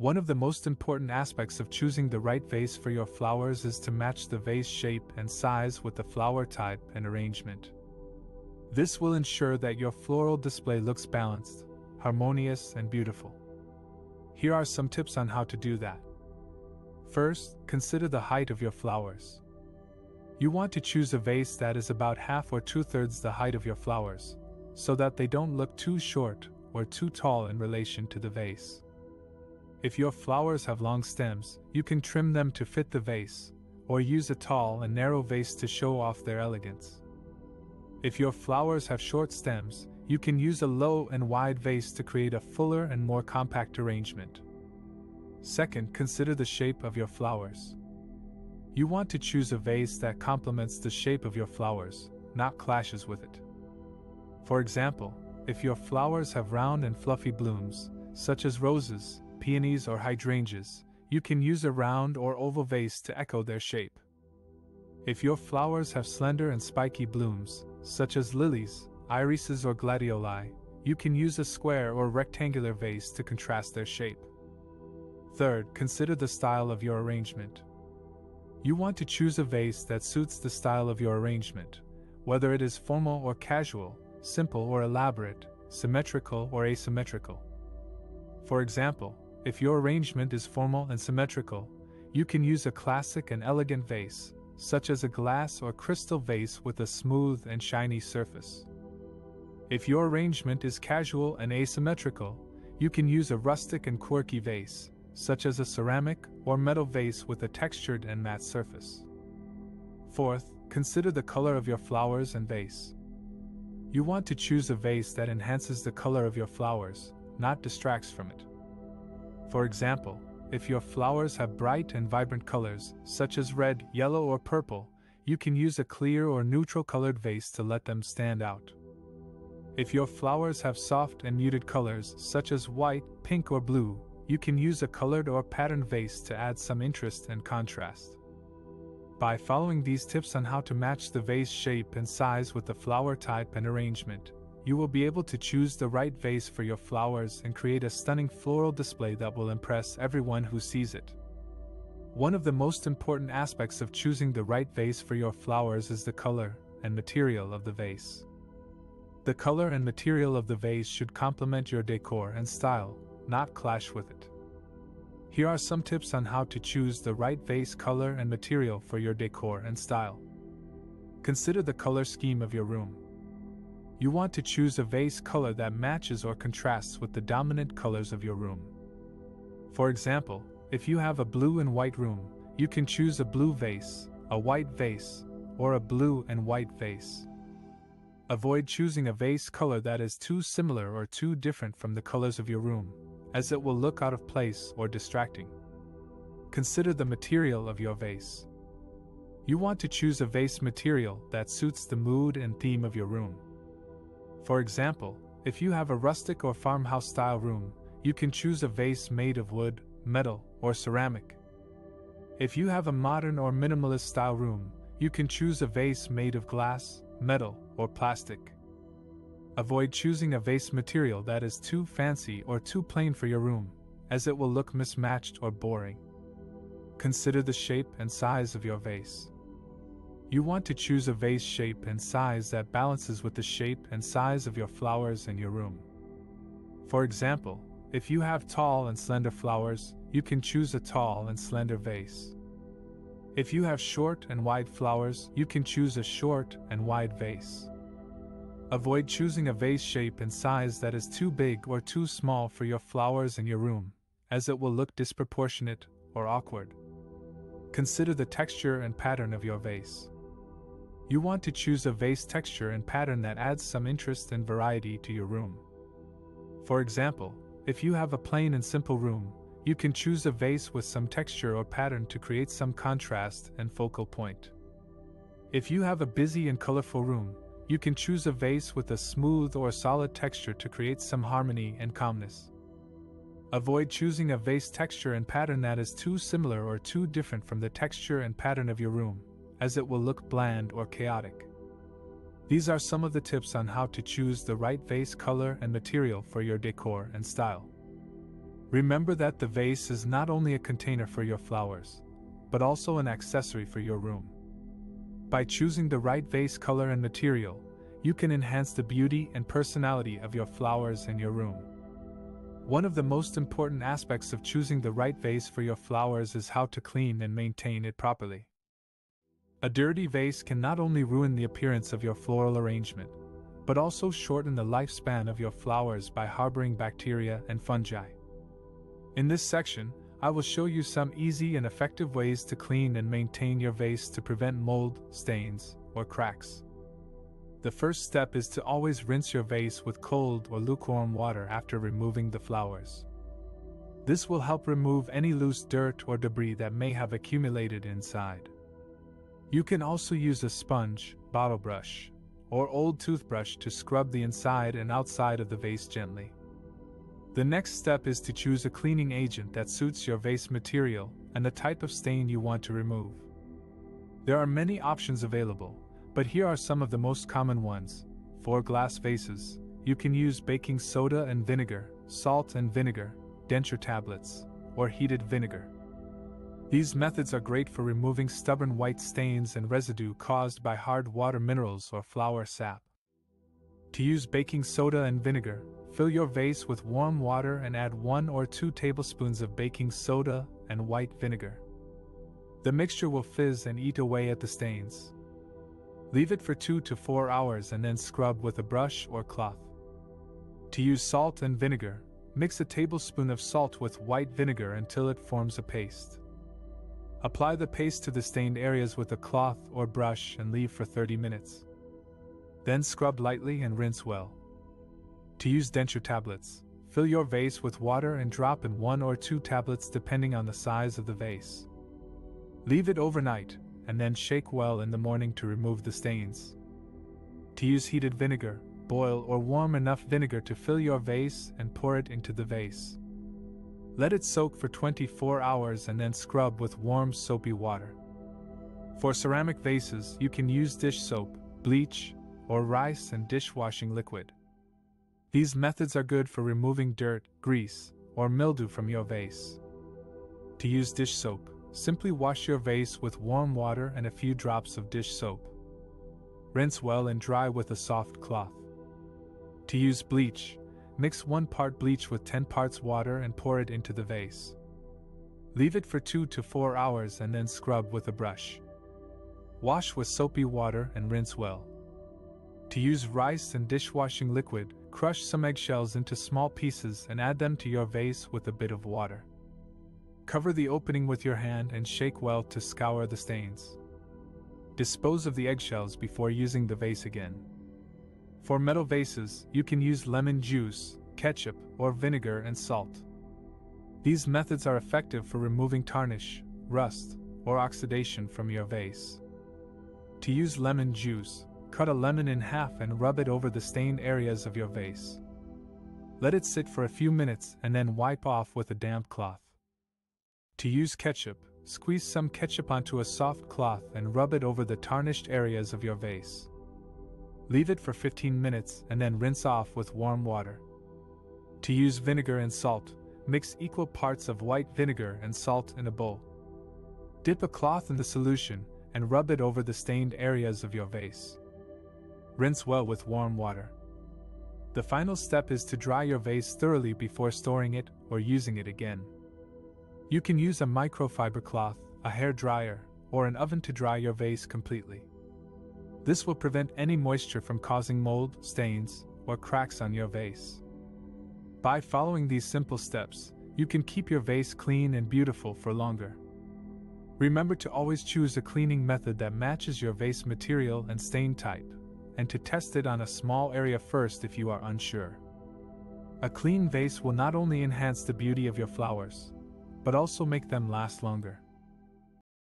One of the most important aspects of choosing the right vase for your flowers is to match the vase shape and size with the flower type and arrangement. This will ensure that your floral display looks balanced, harmonious, and beautiful. Here are some tips on how to do that. First, consider the height of your flowers. You want to choose a vase that is about half or two thirds the height of your flowers, so that they don't look too short or too tall in relation to the vase. If your flowers have long stems, you can trim them to fit the vase, or use a tall and narrow vase to show off their elegance. If your flowers have short stems, you can use a low and wide vase to create a fuller and more compact arrangement. Second, consider the shape of your flowers. You want to choose a vase that complements the shape of your flowers, not clashes with it. For example, if your flowers have round and fluffy blooms, such as roses, peonies, or hydrangeas, you can use a round or oval vase to echo their shape. If your flowers have slender and spiky blooms, such as lilies, irises, or gladioli, you can use a square or rectangular vase to contrast their shape. Third, consider the style of your arrangement. You want to choose a vase that suits the style of your arrangement, whether it is formal or casual, simple or elaborate, symmetrical or asymmetrical. For example, if your arrangement is formal and symmetrical, you can use a classic and elegant vase, such as a glass or crystal vase with a smooth and shiny surface. If your arrangement is casual and asymmetrical, you can use a rustic and quirky vase, such as a ceramic or metal vase with a textured and matte surface. Fourth, consider the color of your flowers and vase. You want to choose a vase that enhances the color of your flowers, not distracts from it. For example, if your flowers have bright and vibrant colors, such as red, yellow, or purple, you can use a clear or neutral colored vase to let them stand out. If your flowers have soft and muted colors, such as white, pink, or blue, you can use a colored or patterned vase to add some interest and contrast. By following these tips on how to match the vase shape and size with the flower type and arrangement, you will be able to choose the right vase for your flowers and create a stunning floral display that will impress everyone who sees it. One of the most important aspects of choosing the right vase for your flowers is the color and material of the vase. The color and material of the vase should complement your decor and style, not clash with it. Here are some tips on how to choose the right vase color and material for your decor and style. Consider the color scheme of your room you want to choose a vase color that matches or contrasts with the dominant colors of your room. For example, if you have a blue and white room, you can choose a blue vase, a white vase, or a blue and white vase. Avoid choosing a vase color that is too similar or too different from the colors of your room, as it will look out of place or distracting. Consider the material of your vase. You want to choose a vase material that suits the mood and theme of your room. For example, if you have a rustic or farmhouse style room, you can choose a vase made of wood, metal, or ceramic. If you have a modern or minimalist style room, you can choose a vase made of glass, metal, or plastic. Avoid choosing a vase material that is too fancy or too plain for your room, as it will look mismatched or boring. Consider the shape and size of your vase. You want to choose a vase shape and size that balances with the shape and size of your flowers in your room. For example, if you have tall and slender flowers, you can choose a tall and slender vase. If you have short and wide flowers, you can choose a short and wide vase. Avoid choosing a vase shape and size that is too big or too small for your flowers in your room, as it will look disproportionate or awkward. Consider the texture and pattern of your vase. You want to choose a vase texture and pattern that adds some interest and variety to your room. For example, if you have a plain and simple room, you can choose a vase with some texture or pattern to create some contrast and focal point. If you have a busy and colorful room, you can choose a vase with a smooth or solid texture to create some harmony and calmness. Avoid choosing a vase texture and pattern that is too similar or too different from the texture and pattern of your room as it will look bland or chaotic. These are some of the tips on how to choose the right vase color and material for your decor and style. Remember that the vase is not only a container for your flowers, but also an accessory for your room. By choosing the right vase color and material, you can enhance the beauty and personality of your flowers and your room. One of the most important aspects of choosing the right vase for your flowers is how to clean and maintain it properly. A dirty vase can not only ruin the appearance of your floral arrangement, but also shorten the lifespan of your flowers by harboring bacteria and fungi. In this section, I will show you some easy and effective ways to clean and maintain your vase to prevent mold, stains, or cracks. The first step is to always rinse your vase with cold or lukewarm water after removing the flowers. This will help remove any loose dirt or debris that may have accumulated inside. You can also use a sponge, bottle brush, or old toothbrush to scrub the inside and outside of the vase gently. The next step is to choose a cleaning agent that suits your vase material and the type of stain you want to remove. There are many options available, but here are some of the most common ones. For glass vases, you can use baking soda and vinegar, salt and vinegar, denture tablets, or heated vinegar. These methods are great for removing stubborn white stains and residue caused by hard water minerals or flower sap. To use baking soda and vinegar, fill your vase with warm water and add 1 or 2 tablespoons of baking soda and white vinegar. The mixture will fizz and eat away at the stains. Leave it for 2 to 4 hours and then scrub with a brush or cloth. To use salt and vinegar, mix a tablespoon of salt with white vinegar until it forms a paste. Apply the paste to the stained areas with a cloth or brush and leave for 30 minutes. Then scrub lightly and rinse well. To use denture tablets, fill your vase with water and drop in one or two tablets depending on the size of the vase. Leave it overnight and then shake well in the morning to remove the stains. To use heated vinegar, boil or warm enough vinegar to fill your vase and pour it into the vase. Let it soak for 24 hours and then scrub with warm soapy water. For ceramic vases, you can use dish soap, bleach, or rice and dishwashing liquid. These methods are good for removing dirt, grease, or mildew from your vase. To use dish soap, Simply wash your vase with warm water and a few drops of dish soap. Rinse well and dry with a soft cloth. To use bleach, mix 1 part bleach with 10 parts water and pour it into the vase. Leave it for 2 to 4 hours and then scrub with a brush. Wash with soapy water and rinse well. To use rice and dishwashing liquid, crush some eggshells into small pieces and add them to your vase with a bit of water. Cover the opening with your hand and shake well to scour the stains. Dispose of the eggshells before using the vase again. For metal vases, you can use lemon juice, ketchup, or vinegar and salt. These methods are effective for removing tarnish, rust, or oxidation from your vase. To use lemon juice, cut a lemon in half and rub it over the stained areas of your vase. Let it sit for a few minutes and then wipe off with a damp cloth. To use ketchup, squeeze some ketchup onto a soft cloth and rub it over the tarnished areas of your vase. Leave it for 15 minutes and then rinse off with warm water. To use vinegar and salt, mix equal parts of white vinegar and salt in a bowl. Dip a cloth in the solution and rub it over the stained areas of your vase. Rinse well with warm water. The final step is to dry your vase thoroughly before storing it or using it again. You can use a microfiber cloth, a hair dryer, or an oven to dry your vase completely. This will prevent any moisture from causing mold, stains, or cracks on your vase. By following these simple steps, you can keep your vase clean and beautiful for longer. Remember to always choose a cleaning method that matches your vase material and stain type, and to test it on a small area first if you are unsure. A clean vase will not only enhance the beauty of your flowers, but also make them last longer.